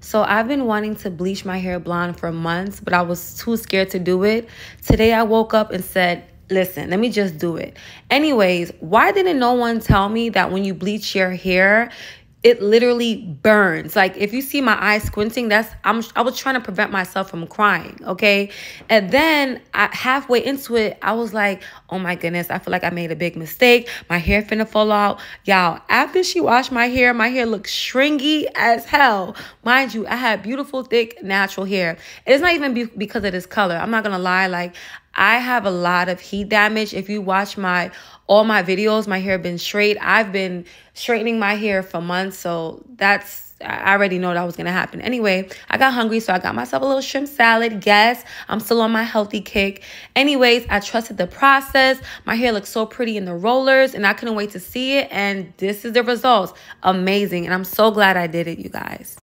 So I've been wanting to bleach my hair blonde for months, but I was too scared to do it. Today I woke up and said, listen, let me just do it. Anyways, why didn't no one tell me that when you bleach your hair, it literally burns. Like if you see my eyes squinting, that's I'm I was trying to prevent myself from crying, okay? And then I, halfway into it, I was like, "Oh my goodness, I feel like I made a big mistake. My hair finna fall out." Y'all, after she washed my hair, my hair looked stringy as hell. Mind you, I had beautiful thick natural hair. It's not even be because of this color. I'm not to lie, like I have a lot of heat damage. If you watch my all my videos, my hair been straight. I've been straightening my hair for months, so that's I already know that was gonna happen. Anyway, I got hungry, so I got myself a little shrimp salad. Yes, I'm still on my healthy kick. Anyways, I trusted the process. My hair looks so pretty in the rollers, and I couldn't wait to see it. And this is the results. Amazing. And I'm so glad I did it, you guys.